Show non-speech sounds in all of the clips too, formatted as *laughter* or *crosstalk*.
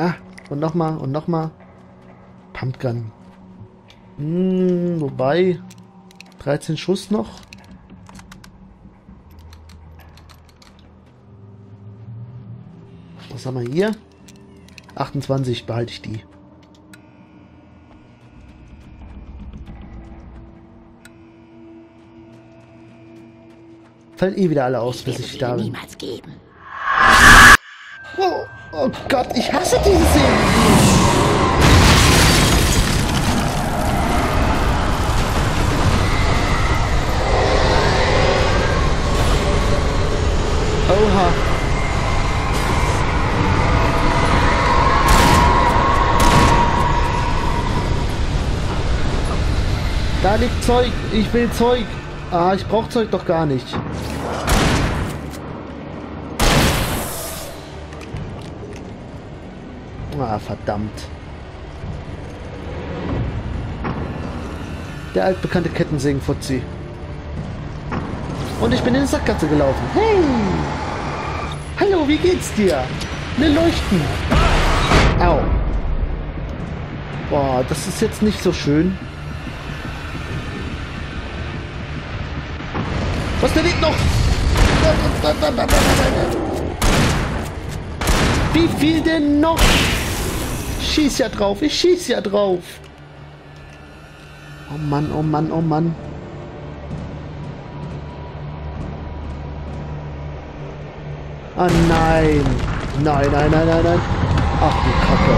Ah, und nochmal und nochmal. Pumpgun. Hm, wobei. 13 Schuss noch. Was haben wir hier? 28 behalte ich die. Fallen eh wieder alle aus, bis ich da bin. niemals geben. Oh, oh Gott, ich hasse diese Szene. Oha. Da liegt Zeug. Ich will Zeug. Ah, ich brauch Zeug doch gar nicht. Ah, verdammt. Der altbekannte Kettensägen-Fuzzi. Und ich bin in die Sackgasse gelaufen. Hey! Hallo, wie geht's dir? Ne Leuchten. Au. Boah, das ist jetzt nicht so schön. Was, der liegt noch? Wie viel denn noch? Schieß ja drauf, ich schieß ja drauf. Oh Mann, oh Mann, oh Mann. Ah nein. Nein, nein, nein, nein, nein. Ach du Kacke.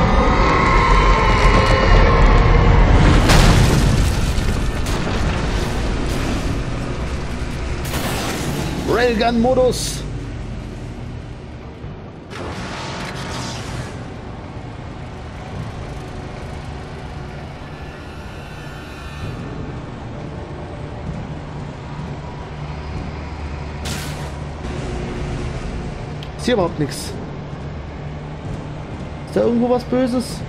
Railgun-Modus. Hier überhaupt nichts. Ist da irgendwo was Böses?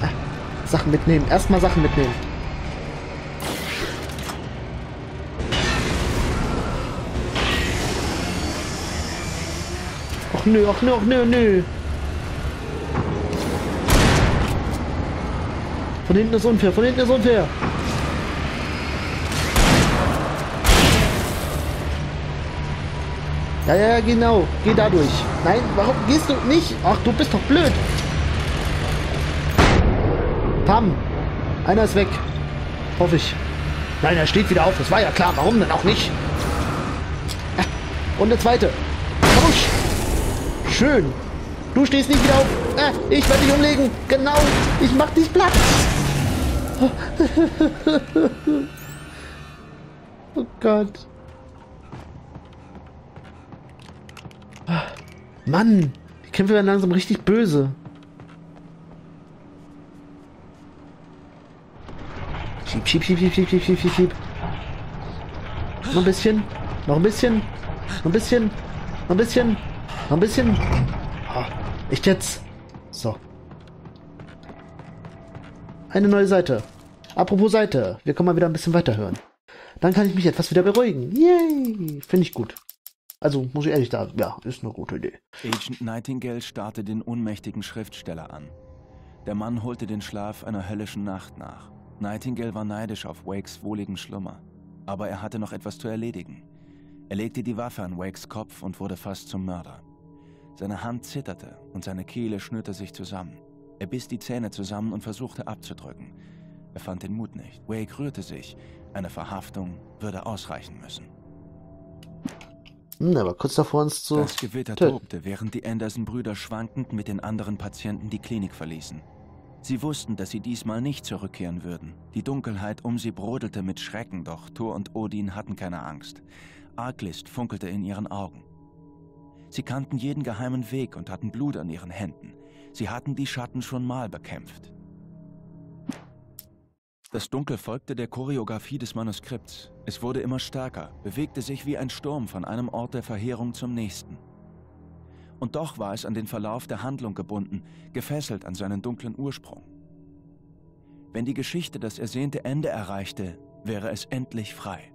Ah, Sachen mitnehmen. Erstmal Sachen mitnehmen. Och nö, och nö, och nö, nö. Von hinten ist unfair, von hinten ist unfair. Ja, ja, genau. Geh da durch. Nein, warum gehst du nicht? Ach, du bist doch blöd. Pam. Einer ist weg. Hoffe ich. Nein, er steht wieder auf. Das war ja klar. Warum denn auch nicht? Und der zweite. Komm. Schön. Du stehst nicht wieder auf. Ah, ich werde dich umlegen. Genau. Ich mach dich platt. *laughs* Oh Gott. Mann, die Kämpfe werden langsam richtig böse. Schieb, schieb, schieb, schieb, schieb, schieb, schieb, schieb. Noch ein bisschen. Noch ein bisschen. Noch ein bisschen. Noch ein bisschen. Noch ein bisschen. Oh, echt jetzt? So. Eine neue Seite. Apropos Seite. Wir können mal wieder ein bisschen weiterhören. Dann kann ich mich etwas wieder beruhigen. Yay. Finde ich gut. Also, muss ich ehrlich sagen, ja, ist eine gute Idee. Agent Nightingale starrte den ohnmächtigen Schriftsteller an. Der Mann holte den Schlaf einer höllischen Nacht nach. Nightingale war neidisch auf Wakes wohligen Schlummer. Aber er hatte noch etwas zu erledigen. Er legte die Waffe an Wakes Kopf und wurde fast zum Mörder. Seine Hand zitterte und seine Kehle schnürte sich zusammen. Er biss die Zähne zusammen und versuchte abzudrücken. Er fand den Mut nicht. Wake rührte sich. Eine Verhaftung würde ausreichen müssen. Hm, aber kurz davor uns zu. Das Gewitter tobte, während die Anderson-Brüder schwankend mit den anderen Patienten die Klinik verließen. Sie wussten, dass sie diesmal nicht zurückkehren würden. Die Dunkelheit um sie brodelte mit Schrecken, doch Thor und Odin hatten keine Angst. Arglist funkelte in ihren Augen. Sie kannten jeden geheimen Weg und hatten Blut an ihren Händen. Sie hatten die Schatten schon mal bekämpft. Das Dunkel folgte der Choreografie des Manuskripts. Es wurde immer stärker, bewegte sich wie ein Sturm von einem Ort der Verheerung zum nächsten. Und doch war es an den Verlauf der Handlung gebunden, gefesselt an seinen dunklen Ursprung. Wenn die Geschichte das ersehnte Ende erreichte, wäre es endlich frei.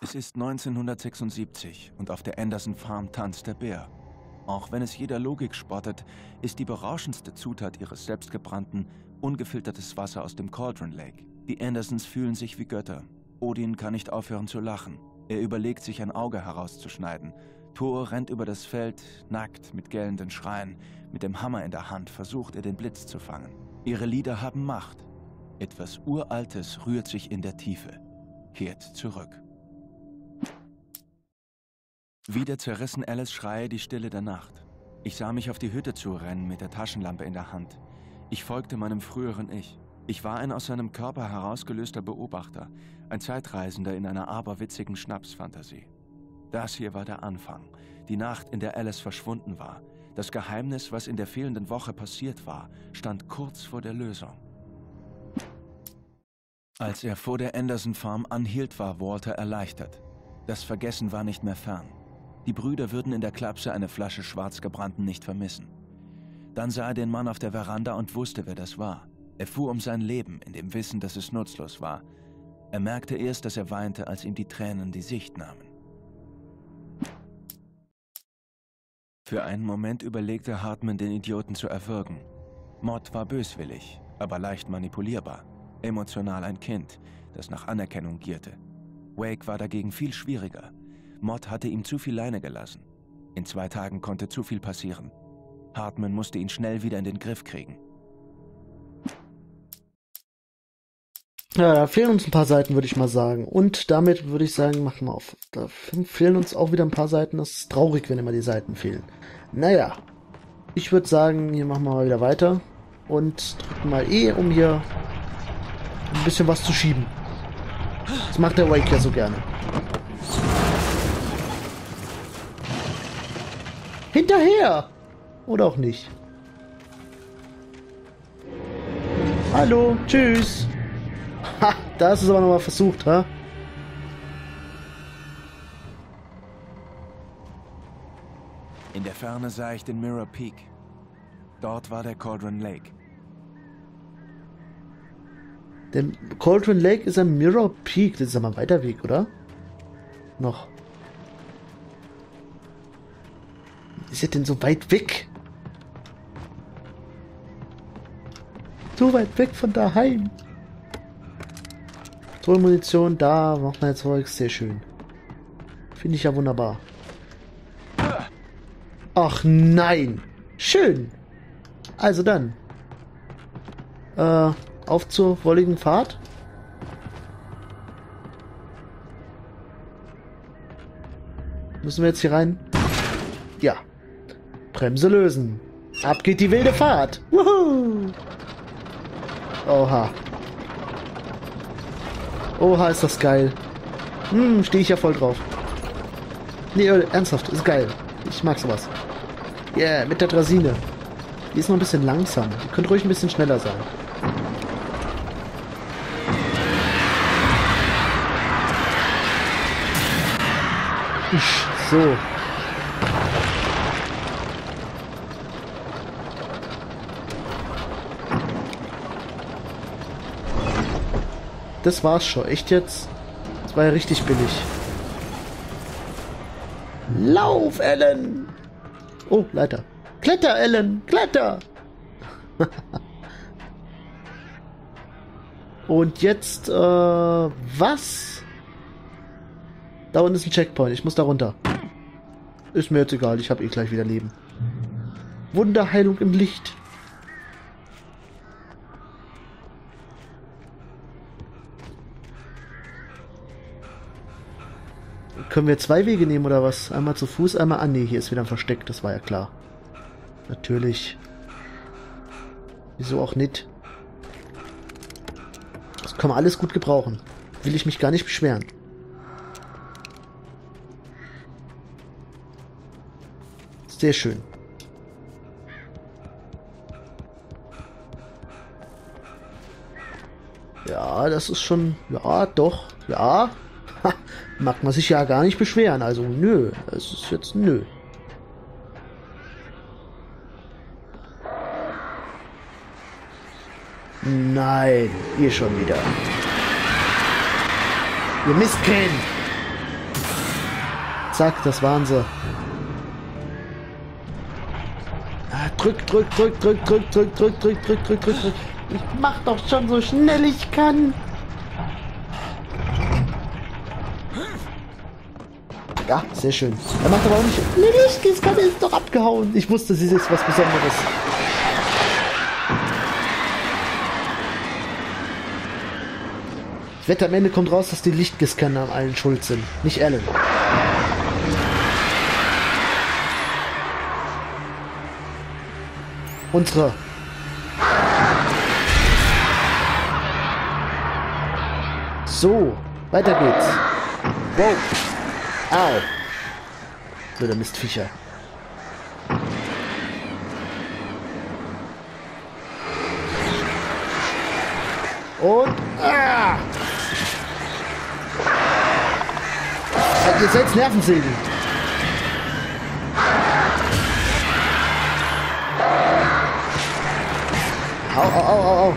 Es ist 1976 und auf der Anderson Farm tanzt der Bär. Auch wenn es jeder Logik spottet, ist die berauschendste Zutat ihres selbstgebrannten, ungefiltertes Wasser aus dem Cauldron Lake. Die Andersons fühlen sich wie Götter. Odin kann nicht aufhören zu lachen. Er überlegt, sich ein Auge herauszuschneiden. Thor rennt über das Feld, nackt, mit gellenden Schreien. Mit dem Hammer in der Hand versucht er, den Blitz zu fangen. Ihre Lieder haben Macht. Etwas Uraltes rührt sich in der Tiefe, kehrt zurück. Wieder zerrissen Alice Schreie die Stille der Nacht. Ich sah mich auf die Hütte zurennen mit der Taschenlampe in der Hand. Ich folgte meinem früheren Ich. Ich war ein aus seinem Körper herausgelöster Beobachter, ein Zeitreisender in einer aberwitzigen Schnapsfantasie. Das hier war der Anfang, die Nacht, in der Alice verschwunden war. Das Geheimnis, was in der fehlenden Woche passiert war, stand kurz vor der Lösung. Als er vor der Anderson Farm anhielt, war Walter erleichtert. Das Vergessen war nicht mehr fern. Die Brüder würden in der Klapse eine Flasche Schwarzgebrannten nicht vermissen. Dann sah er den Mann auf der Veranda und wusste, wer das war. Er fuhr um sein Leben, in dem Wissen, dass es nutzlos war. Er merkte erst, dass er weinte, als ihm die Tränen die Sicht nahmen. Für einen Moment überlegte Hartman, den Idioten zu erwürgen. Mord war böswillig, aber leicht manipulierbar emotional ein Kind, das nach Anerkennung gierte. Wake war dagegen viel schwieriger. Mott hatte ihm zu viel Leine gelassen. In zwei Tagen konnte zu viel passieren. Hartman musste ihn schnell wieder in den Griff kriegen. Ja, da fehlen uns ein paar Seiten, würde ich mal sagen. Und damit würde ich sagen, machen wir auf. Da fehlen uns auch wieder ein paar Seiten. Das ist traurig, wenn immer die Seiten fehlen. Naja, ich würde sagen, hier machen wir mal wieder weiter. Und drücken mal E, um hier ein bisschen was zu schieben. Das macht der Wake ja so gerne. Hinterher! Oder auch nicht. Hallo, tschüss. Ha, da ist es aber nochmal versucht, ha? In der Ferne sah ich den Mirror Peak. Dort war der Cauldron Lake. Der Cauldron Lake ist ein Mirror Peak. Das ist aber ein weiter Weg, oder? Noch. Ist er denn so weit weg? So weit weg von daheim. Munition, da macht man jetzt Zeugs. Sehr schön. Finde ich ja wunderbar. Ach nein. Schön. Also dann. Äh, auf zur wolligen Fahrt. Müssen wir jetzt hier rein? Ja. Bremse lösen. Ab geht die wilde Fahrt. Wuhu! Oha. Oha, ist das geil. Hm, stehe ich ja voll drauf. Nee, ernsthaft, ist geil. Ich mag sowas. Yeah, mit der Drasine. Die ist noch ein bisschen langsam. Die könnte ruhig ein bisschen schneller sein. So. Das war's schon. Echt jetzt? Das war ja richtig billig. Lauf, Ellen! Oh, Leiter. Kletter, Ellen! Kletter! *laughs* Und jetzt, äh, was? Da unten ist ein Checkpoint. Ich muss da runter. Ist mir jetzt egal. Ich habe eh gleich wieder Leben. Wunderheilung im Licht. Können wir zwei Wege nehmen oder was? Einmal zu Fuß, einmal an. Nee, hier ist wieder ein Versteck. Das war ja klar. Natürlich. Wieso auch nicht? Das kann man alles gut gebrauchen. Will ich mich gar nicht beschweren. Sehr schön. Ja, das ist schon... Ja, doch. Ja. Mag man sich ja gar nicht beschweren. Also, nö. Es ist jetzt nö. Nein, ihr schon wieder. Ihr Mistkind! Zack, das waren sie. Ah, drück, drück, drück, drück, drück, drück, drück, drück, drück, drück, drück, drück. Ich mach doch schon so schnell ich kann. Ja, sehr schön. Er macht aber auch nicht. Nee, nicht, das kann ist doch abgehauen. Ich wusste, sie ist was Besonderes. Ich wette, am Ende kommt raus, dass die Lichtgescanner an allen schuld sind. Nicht Alan. Unsere. So, weiter geht's. Wow. Au. Blöder Mistviecher. Und. Ah! Ihr seid Nervensägen. Au, au, au, au, au.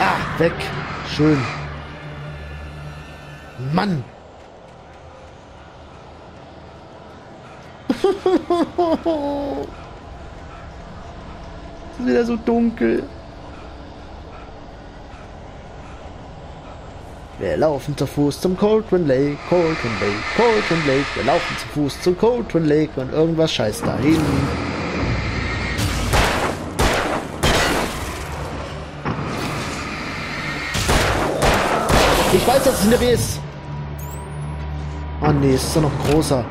Ah, weg. Schön. Mann. *laughs* es ist wieder so dunkel. Wir laufen zu Fuß zum Cauldron Lake, Cauldron Lake, Cauldron Lake. Wir laufen zu Fuß zum Cauldron Lake und irgendwas scheißt dahin. Ich weiß, dass es hinter mir ist. Oh nee, es ist doch noch ein großer.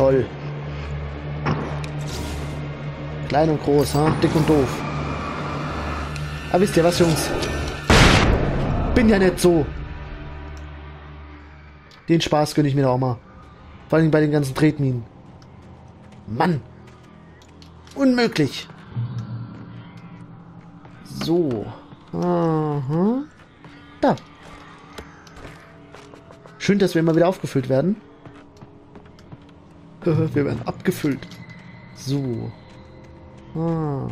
Toll. Klein und groß, ha? Dick und doof. Aber wisst ihr was, Jungs? Bin ja nicht so. Den Spaß gönne ich mir auch mal. Vor allem bei den ganzen Tretminen. Mann. Unmöglich. So. Aha. Da. Schön, dass wir immer wieder aufgefüllt werden. Wir werden abgefüllt. So. Ah.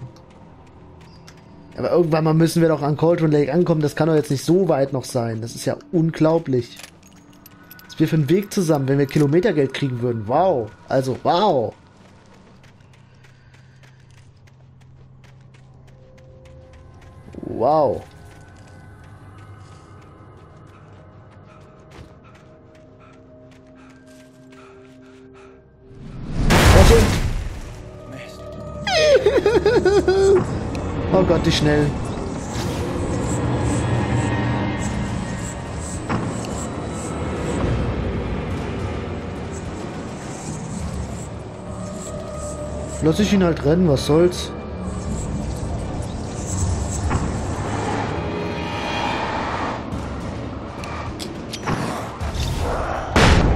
Aber irgendwann mal müssen wir doch an Cauldron Lake ankommen. Das kann doch jetzt nicht so weit noch sein. Das ist ja unglaublich. Was wir für einen Weg zusammen, wenn wir Kilometergeld kriegen würden. Wow. Also, wow. Wow. *laughs* oh Gott, wie schnell. Lass ich ihn halt rennen, was soll's.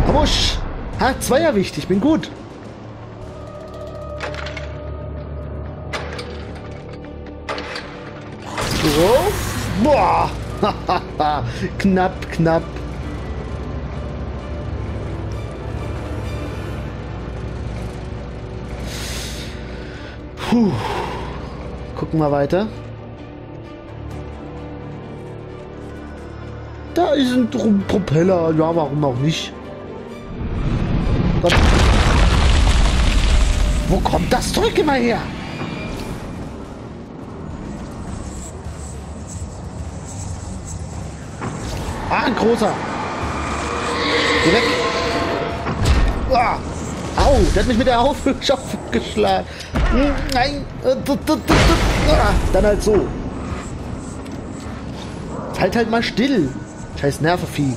Abusch! Ha, Zweier wichtig, bin gut. Drauf. Boah. *laughs* knapp, knapp. Puh. Gucken wir weiter. Da ist ein Propeller. Ja, warum auch nicht? Wo kommt das Zeug immer her? Großer. Geh weg. Ah. Au, der hat mich mit der Aufschaufel geschlagen. Nein. Ah, dann halt so. Halt halt mal still. Scheiß Nervenvieh.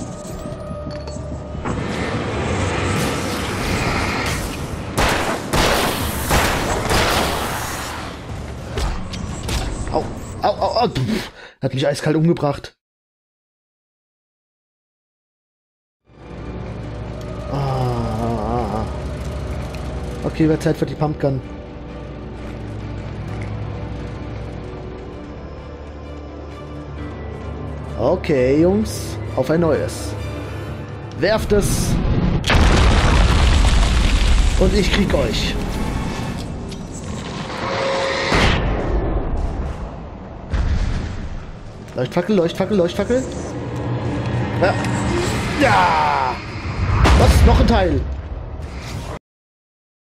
Au, au, au, au. Hat mich eiskalt umgebracht. Okay, wird Zeit für die Pumpgun. Okay, Jungs, auf ein neues. Werft es. Und ich krieg euch. Leuchtfackel, Leuchtfackel, Leuchtfackel. Ja. ja. Was? Noch ein Teil.